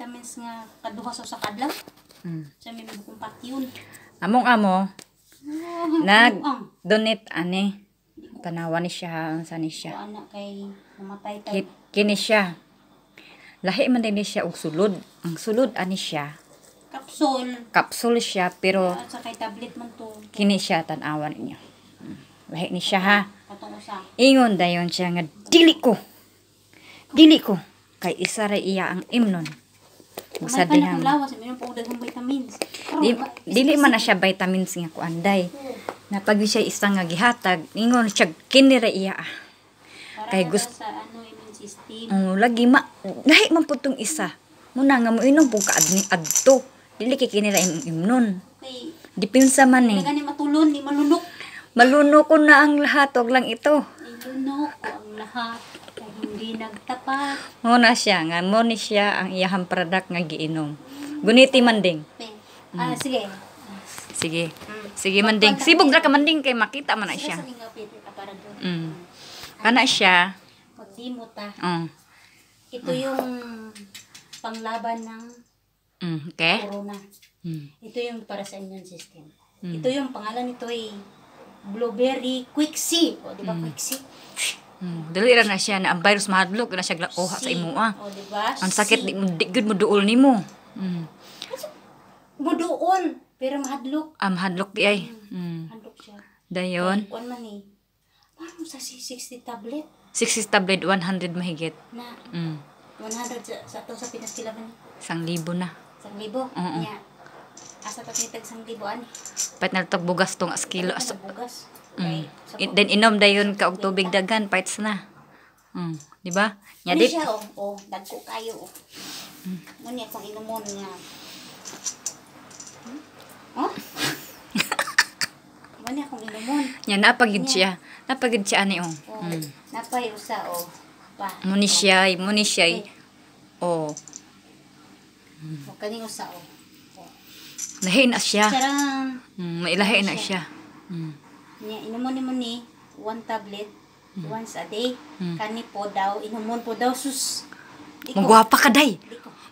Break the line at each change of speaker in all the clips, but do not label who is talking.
vitamins nga kaduha sa usa ka adlaw.
Mm.
Sa may bukong patyon.
Among amo,
Oh,
nag
ang
donate ani. Tanawa ni siya, ang ni siya.
anak kay namatay tayo.
Ki- Kini siya. Lahi man din siya og sulod. Ang sulod ani siya.
Kapsul.
Kapsul siya pero
At sa kay tablet man to.
kini siya tanawa ninyo. Lahi ni siya ha.
Katong usa.
Ingon dayon siya nga dili ko. Dili ko kay isa ra iya ang imnon.
May
Sa
pa na
dihang
lawas, mayroon pa og daghang vitamins.
di, dili man na siya vitamins nga kuanday.
Oo.
Na pag siya isa nga gihatag, ingon siya kini ra iya. ah. Kay
na
gust-
sa ano immune system.
Oh, lagi ma lahi man pud tong isa. Muna nga mo inom pug kaadni adto. Dili kay kini ra im- imnon. Dipinsa man
Hindi
eh.
matulon, di malunok.
Maluno ko na ang lahat, wag lang ito.
Ay lunok ko ang lahat. Hindi nagtapat.
Mo na siya, nga mo ni siya ang iyahang product nga giinom. Guniti manding.
Pe. Ah, sige.
Sige.
Mm.
Sige manding. Sibog ra ka manding kay makita man na siya. Mm. Kana siya.
Magdimo ta.
Oh.
Ito yung panglaban ng
Mm, okay.
corona.
Mm.
Ito yung para sa immune system.
Mm.
Ito yung pangalan nito ay blueberry quick C. O, di ba
Mm.
quick C?
Mm. Dili ra na siya na ang virus mahadlok na siya glakoha sa imo ah.
O, di ba?
Ang sakit
C.
di, di gud mo duol nimo. Mm.
Muduol. Pero mahadlok.
Ah, mahadlok di ay. Mm.
Handlok siya.
Dayon,
Kuan man eh. Paano sa 60 tablet
60 tablet 100 mahigit.
na
Mm.
100 sa, sa to sa Pinas kilaban ni?
Isang libo na.
Isang libo?
Oo.
Nya. Asa ta titag isang libo ani?
Pait na tag bugas tong as kilo. As,
bugas?
Mm. I- Then inom dayon ka og tubig dagan pites na. Mm. Di ba? Nya
Ano
di
siya oh, oh, dagko kayo oh. Ano niya kung inumon nga. Hmm? Oh? Niya kung inumon?
nya napagid siya. Napagid siya ani oh.
Oh,
Mm.
napay usa oh. Pa.
Muni siya, muni siya. Oh.
Oh, kaning usa oh. oh.
Lahi na siya.
Charang.
Mm, mailahi na siya. Mm.
Niya, inumon ni mo ni one tablet once a day.
Mm.
Kani po daw, inumon po daw sus.
Magwapa ka day.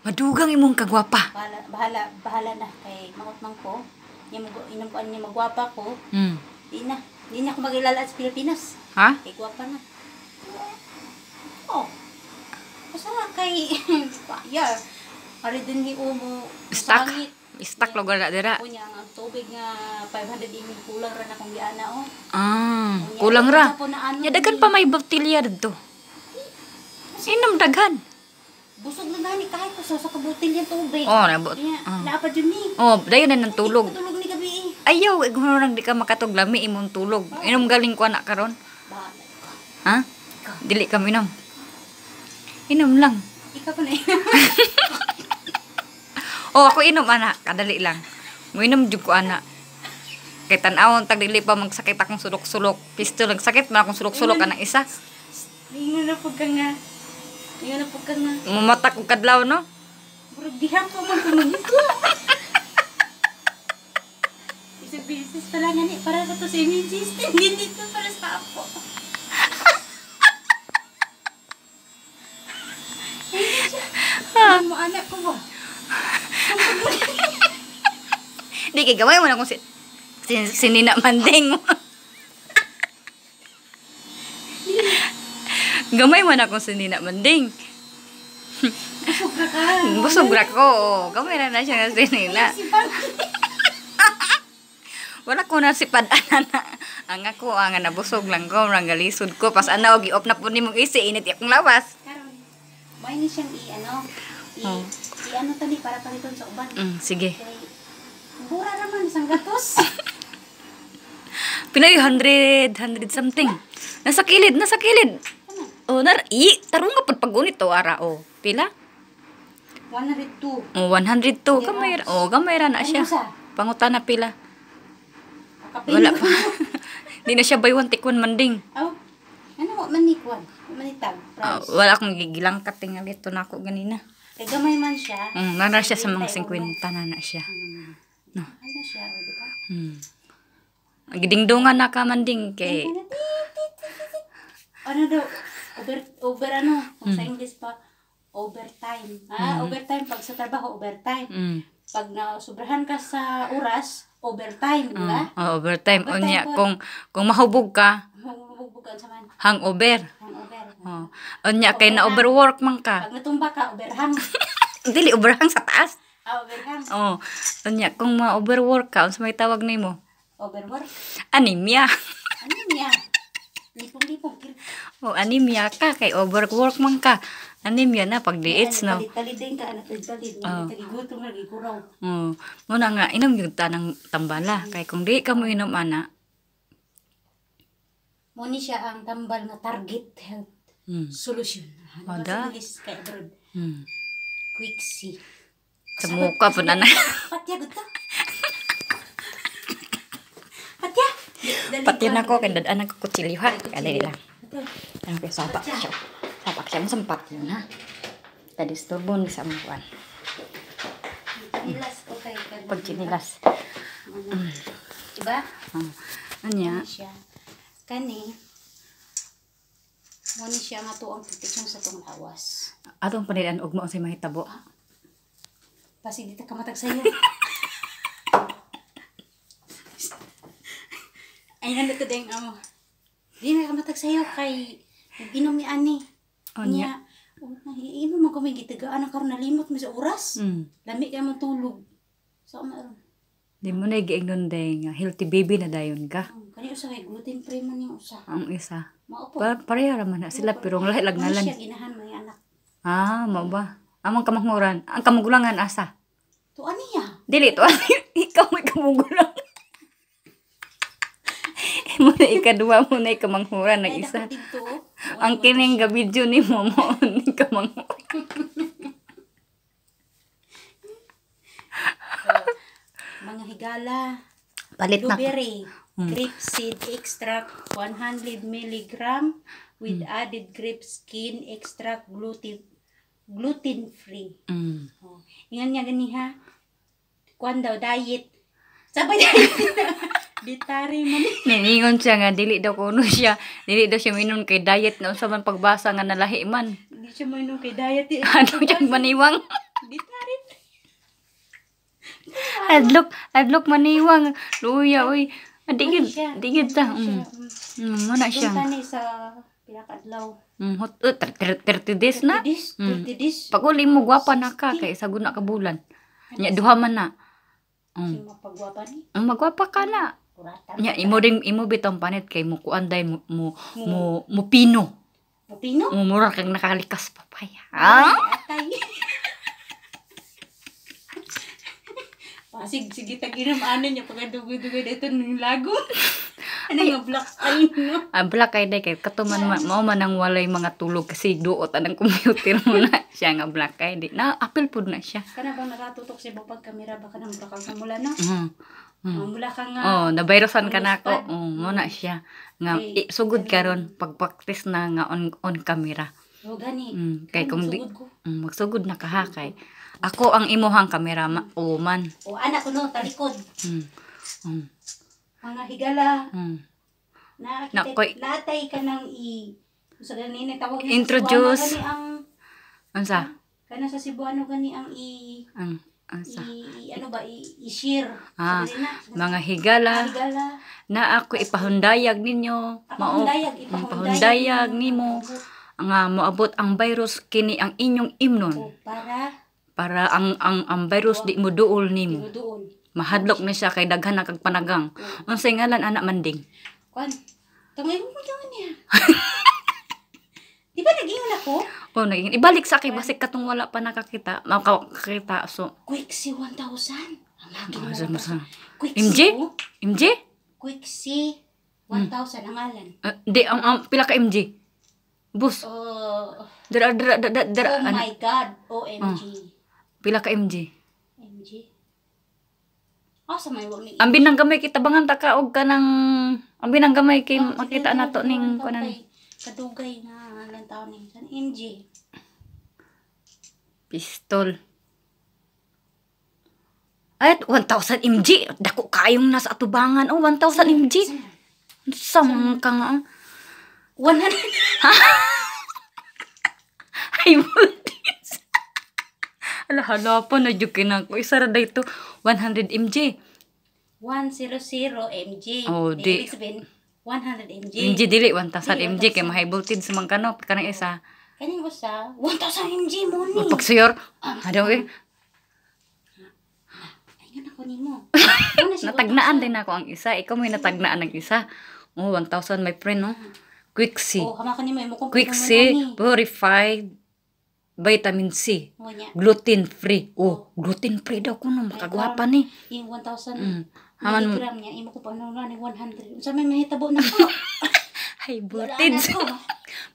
Madugang imong kagwapa.
Bahala, bahala, bahala na kay mangot man ko. Inom ko niya magwapa ko.
Mm.
Di na. Di na ako magilala sa Pilipinas.
Ha?
Kay gwapa na. Oh. Basta kay yeah. Ari din hi umo.
Stuck.
sangit.
Stuck lugar na dira.
Ako niya ang tubig nga 500 ml kulang ra na kung giana oh.
Ah,
Unya,
kulang ra.
na ano,
Nya daghan pa may bakterya dito. Inom daghan.
Busog na gani kahit ko sa kabutil yung tubig.
Oh, nabot.
Kaya,
Ah.
naapa dyan ni.
Oh, dayon na ng tulog.
Tulog ni gabi eh.
Ayaw, eh, kung di ka makatog lami imong tulog. Inom galing ko anak karon.
Ka.
Ha? Dili ka minom. Inom lang.
Ikaw pa na eh.
Oh, ako inom anak, kadali lang. Mo inom jud ko anak. Kay tan-awon tag dili pa magsakit akong sulok-sulok. Pisto nagsakit man akong sulok-sulok anang isa.
Ingon na ka nga. Ingon na po ka nga.
Mumatak og kadlaw no.
Bro, dihang ko man kumagito. Isang beses pala nga ni, para na to sa immune system. Hindi to para sa apo. Ano mo anak ko ba?
Di kay gamay mo na kung si, si, sinina manding mo. gamay mo na kung sinina manding.
Busog na ka.
Busog ra ko. Gamay na na siya nga sinina. Wala ko na si padanan na. Ang ako, ang nabusog lang ko, ang galisod ko. Pas ano, gi-off na po ni mong isi, init akong lawas.
Karon, may ni siyang i-ano, i,
Oh.
i-ano tani para paliton sa uban.
Mm, sige.
Isang gatos.
Pinay 100, 100 something. Nasa kilid, nasa kilid.
Ano?
Oh, nar i, tarong nga pud pagunit to ara oh. Pila?
102.
Oh, 102 gamay ra. Oh, gamay ra na siya.
Ano?
Pangutan na pila. Wala pa. Di na siya buy one take one manding.
Oh, ano mo manikwan? Manitag, price.
wala akong gigilang katingal ito na ako ganina.
Kay gamay man siya.
Mm, nara siya sa mga
50
50 na na siya.
Hmm.
No.
Ano siya, o, di ba?
Hmm. Gidingdongan na ka manding kay
Ano. Ano daw? Over, over ano? Kung
Hmm.
sa English pa, overtime. Ah, overtime pag sa trabaho, overtime.
Mm.
Pag na sobrahan ka sa oras, overtime, di ba?
Oh, overtime.
Overtime
Unya,
po.
kung, kung mahubog ka,
Mabubugan sa man.
hangover.
Ang over.
Oh. Unya, kay na overwork man ka.
Pag natumba ka, overhang.
Dili, overhang sa taas.
Ah, overhang.
Oh. Unya, kung ma-overwork ka, unsa may tawag nimo?
Overwork.
Anemia.
Niya? Lipong-lipong.
Oh, anemia ka kay overwork man ka. Anemia na pag diets no.
Talit-talit din ka, anak talit-talit.
Oh.
Tagigutom na, gikuraw.
Oh, muna nga inom yung tanang tambala kay kung di ka mo inom ana.
Muni siya ang tambal nga target health
Hmm.
solution. Ano ba sa kay abroad?
Hmm.
Quick see.
Sa mukha po na na.
Patya, gusto. Patya. Dali
Pati
ko,
na ko kay
dali.
dadan ko kutsilyo ha. Kaya lang.
Ito.
Ano kay sapak siya. Sapak siya mo sempat yun ha. Tadi storbo ni sa mukuan.
Nilas ko kay kan.
Pag kinilas.
Diba?
Oh. Anya,
Muni siya. Kani. Muni siya nga to ang protection sa tong lawas.
atong panilan ug mo sa mahitabo.
Pasig dito ka matag sa'yo. Ay, nandito din amo. Di na ka matag sa'yo kay nag-inom ni Ani.
Anya.
Niya, oh, inom mo kami gitagaan ang karon nalimot mo sa oras.
Hmm.
Lami ka mo tulog. Sa umaron.
Di mo na giingnon day nga healthy baby na dayon ka.
Um, kani usa kay gluten free man yung usa.
Ang isa.
Maupo.
Pa pareha raman na sila pero ang lahi lag
Ano siya ginahan mo yung anak.
Ah, mao ba? Amang kamanghuran. Ang kamugulangan asa.
To aniya.
Dili to. Ikaw may kamugulang. mo na ikadua mo na ikamanghuran ng isa. Ang kining ga video ni mo mo ni kamanghuran.
Mga higala.
Palit na.
Blueberry. Grape seed extract 100 mg with added grape skin extract gluten gluten free.
Mm.
Oh. Ingan niya gani ha. Kuan daw diet. Sabay diet. Ditari man.
Niningon siya nga dili daw kuno siya. Dili daw siya minon kay diet na unsa man pagbasa nga nalahi man.
Hindi siya mainom kay diet. eh.
Ano siyang maniwang?
Ditari.
Adlok, adlok maniwang. Luya oy. Digid,
Ano siya?
digid ta.
Ano
Mm. Mm, mo na siya.
Sa pinakadlaw.
Mm, hot, uh, 30 days na.
30 days.
Mm.
30 days.
Pag uli mo gwapa na ka kay sagud na ka bulan. Nya duha man na.
Si
Mm.
mapagwapa ni.
Ang magwapa ka na. Nya imo ring imo bitong panit kay mo kuanday mo mo mo, mo pino. Mo mura kang nakalikas papaya. Ah?
Atay. Pasig, sige taginom ano niya pagkadugoy-dugoy dito ng lago. ano nga black eye no?
Ah, black eye day kay katuman man mao man ang walay mga tulog kasi duot anang computer mo na siya nga black eye day. Na apil pud na siya.
Kana bang nakatutok sa ibang pagkamera baka nang bulakang sa mula no?
Mm. Mm.
Ang mula ka nga.
Oh, nabayrosan ka na ako. Oh, mo na siya. Nga
Okay.
i- sugod karon pag practice na nga on on camera.
O gani.
Mm, kay kung di mm, magsugod na ka ha kay ako ang imuhang kamera ma man.
O anak ko no, talikod.
Mm. Mm.
Mga higala.
Mm.
Na,
Nakoy.
natay ka nang i... Sa ganini, tawag niya
Introduce.
Ang...
Unsa?
Kana sa Cebuano gani ang i...
Ang unsa?
i, ano ba, i, i-share.
Ah,
na,
Mga higala
higala.
na ako ipahundayag ninyo.
Ako
Mao
hundayag,
mm,
ipahundayag.
pahundayag nimo nga moabot ang virus kini ang inyong imnon
O para,
para ang ang ang virus di mo duol nimo.
mo doon.
Mahadlok na siya kay daghan na kag panagang. Unsay ngalan anak manding?
Kwan, tangay mo mo niya. Di ba nag-iwan ako?
O naging ibalik sa kay basig katong wala pa nakakita, makakita so
Quick si 1,000. Ang lagi
Ah,
mo Quick
MJ?
si, oh.
MJ?
Quick si 1,000 ang ngalan.
Ah, di ang, ang pila ka MJ? Bus.
Oh,
Dira dira dira dira
oh my God. OMG.
Pila ka MJ?
MG. Ah, sa may wag ni
Ang binang gamay kita bangan ta ka og kanang ang binang gamay kay
Oh,
makita nato ning
kay Kadugay na ilang taon ni. San MG.
pistol. Ay, 1,000 mg. Dako kayong nasa atubangan. Oh, 1,000 mg. Samang ka nga.
100.
High voltage. Ala, hala pa na jukin ako. Isa ra dito 100 mg.
100 mg.
Oh, di-
Ibig sabihin, 100 mg.
Mg dili 1000
Dili,
mg kay high voltage sa mga kanok kanang isa.
Kaning usa, 1000 mg mo ni.
Pagsuyor. Ano eh?
Ayun ako. Ano siya?
Natagnaan din ako ang isa. Ikaw may natagnaan ng isa. Oh, 1,000 my friend, no? Quick C.
Oh, hama ka nimo imo kung
Quick C, purified vitamin C.
Niya.
Gluten free. Oh, gluten free daw kuno makagwapa ni.
Yung 1000
Mm. Haman mo.
milligram niya, imo ko pa nung ni 100. Unsa may mahitabo na ko?
Voltage.
ko.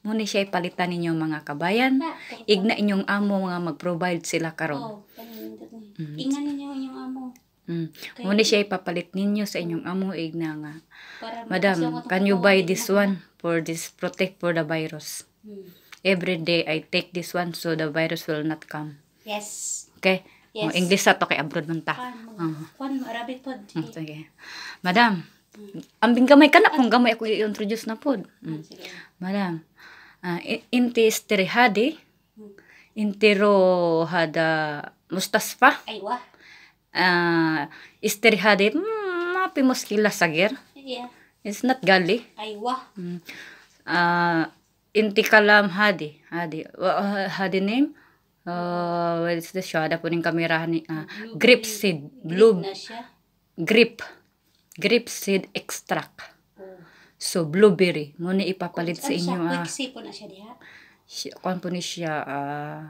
Muna siya palitan ninyo mga kabayan.
Na,
Igna inyong amo mga mag-provide sila karon.
Oh, ni. Ingnan ninyo yung amo.
Mm. Muna siya ipapalit ninyo sa inyong amo igna nga.
Para
Madam, can you buy this one for this protect for the virus?
Hmm.
Every day I take this one so the virus will not come.
Yes.
Okay?
Yes.
Oh, English sa to kay abroad man ta. Ah.
Kan mo Arabic pod.
Mm, Sige. Madam, ambing gamay ka na kung gamay ako i-introduce na pod. Mm.
Sige.
Madam, uh, inti sterihadi, intiro hada mustasfa,
Ay wa.
uh, sterihadi, mm, mapi muskila sagir.
Yeah.
It's not gali.
Ay wa.
Mm. Uh, inti kalam hadi, hadi, uh, hadi name, uh, what is the show? Ada po ning kamera ni, uh, grip seed, blue, grip, grip seed extract.
Oh.
So, blueberry. Muna ipapalit sa
Ano siya?
inyo. ah
po na siya diha.
kuan po ni siya, ah,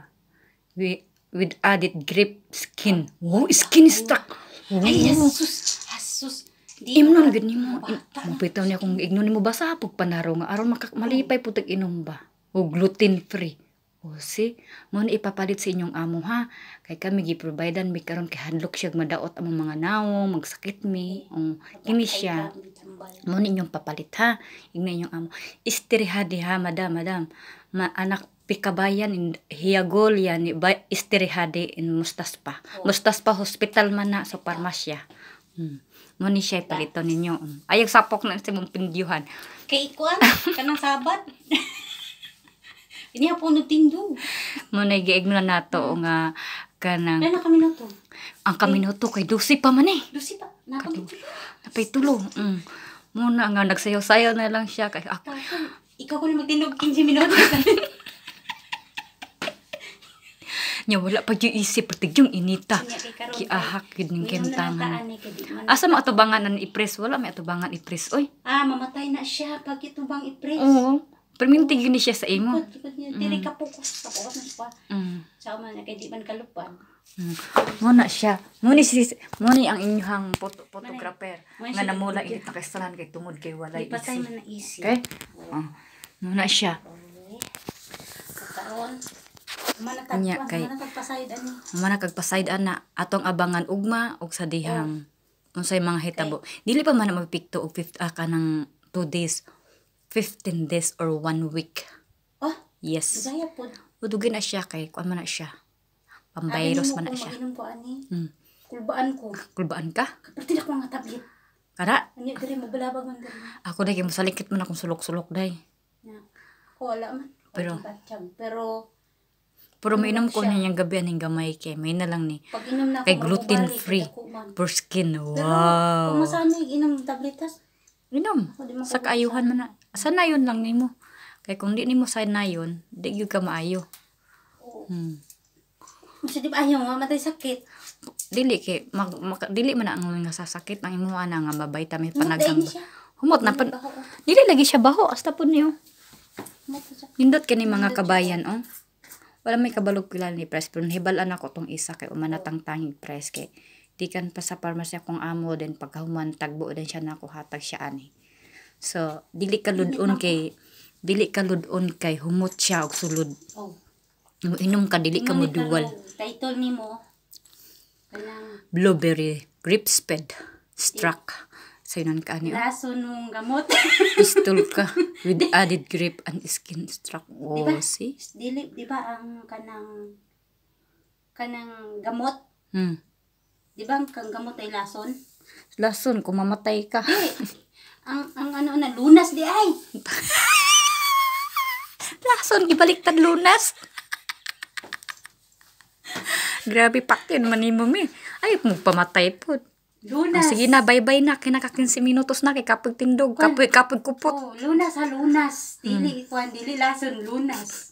with, with added grip skin. Wow, skin struck. Wow.
Ay, Jesus. Jesus. Di
Imnon gid nimo.
Bata.
Mabitaw niya kung ignon nimo basa pug panaro nga aron maka, malipay pud tag inom ba. O gluten free. O si, mo ipapalit sa inyong amo ha. Kay kami gi-providean mi karon kay hadlok siya madaot ang mga nawo, magsakit mi. O kini siya. Mo ninyong papalit ha. Igna inyong amo. Istirihadi ha, madam, madam. Ma anak pikabayan in hiyagol yan ni ba istirihadi in Mustaspa. Mustaspa hospital man na sa parmasya. Hmm. Mo ni siya palito ninyo. Ayag sapok na sa mong pindyuhan.
Kay ikuan, kanang sabat. Ini po nagtindog.
Mo na giigno na nato nga kanang
Kaya na kami na to.
ang kaminuto kay dusi pa man eh.
Lucy pa,
Napay tulo. Mm. Muna nga nagsayaw-sayaw na lang siya kay ako.
Ikaw ko na magtindog 15 minutos.
Nya wala pa yung isip pati yung inita.
Karon.
Kiahak yun ng
Ngayon na
kentaman.
nataan kay di man-
Asa mo atubangan na i-press? Wala may atubangan i-press. Oy.
Ah, mamatay na siya pag ito bang i-press.
Oo. Perminti yun siya sa imo.
Dili ka po ko. Tapos na siya.
Mm.
Sa man na kay di man kalupan.
Mm. Muna siya. Muni si muni ang inyong photo, photographer. Nga namula ini takastalan kay tumod kay walay
Ipatay
isi.
man na easy.
Okay? Ah. Muna siya.
Okay. Kakaroon. Manatag
Nya,
pa.
kay-. Mana kagpasayd ana atong abangan ugma og sa dihang unsay mga hitabo. Dili pa man mapikto og 5 ah, kanang 2 days, 15 days or 1 week.
Oh,
Yes.
gaya po.
Udugin na siya kay kuan man na siya. Pambayros man na siya.
Mag-inom ko ani.
Hmm.
Kulbaan ko.
Kulbaan ka?
Kapatid ako nga tablet.
Kana?
Ano diri mo balabag man diri.
Ako dai kay masalikit man akong sulok-sulok dai.
Na. Ako wala man.
Pero-
Batyag. Pero
Pero mainom ko
siya.
na yung gabi aning gamay kay may na lang ni
pag inom na ako
kay gluten free for skin.
Pero
Wow.
kung masaan niya inom tabletas,
Inom. Sa kaayuhan man na. Sanayon lang nimo. Kay kung di nimo sanayon, di gyud ka maayo.
oo.
Hmm.
Kasi di ba ayaw mamatay sakit.
Dili kay mag, mak- dili man na ang nga sasakit ang imo ana nga may
Mamatay
panagang. Humot na pan. Dili lagi siya baho hasta pud niyo. Nindot kini mga kabayan oh. Wala may kabalog kilala ni press pero nahibalan ako tong isa kay umanatang tanging press kay di kan pa sa parmasya kong amo din pagkahuman tagbo din siya nako hatag siya ani. So dili ka ludon kay dili ka ludon kay humot siya og sulod.
Oh.
Inom ka dili ka mo duwal.
Title ni mo. Kanang
Blueberry grip sped struck. Sayunan ka niyo.
laso nung gamot.
Pistol ka with added grip and skin struck. Oh,
Diba?
see?
Dili, di ba ang kanang kanang gamot?
Hmm.
Di ba ang kang gamot ay lason?
Lason, kung mamatay ka.
Ang ang ano na lunas di ay.
Lason, ibaliktad lunas. Grabe patin manimo mi. Ay mo pamatay po.
Lunas.
Sige na, bye-bye na. Kinaka 15 minutos na kay kapag tindog. Kapag, kapag kupot.
Oh, lunas ha lunas. Dili, mm. dili lason lunas.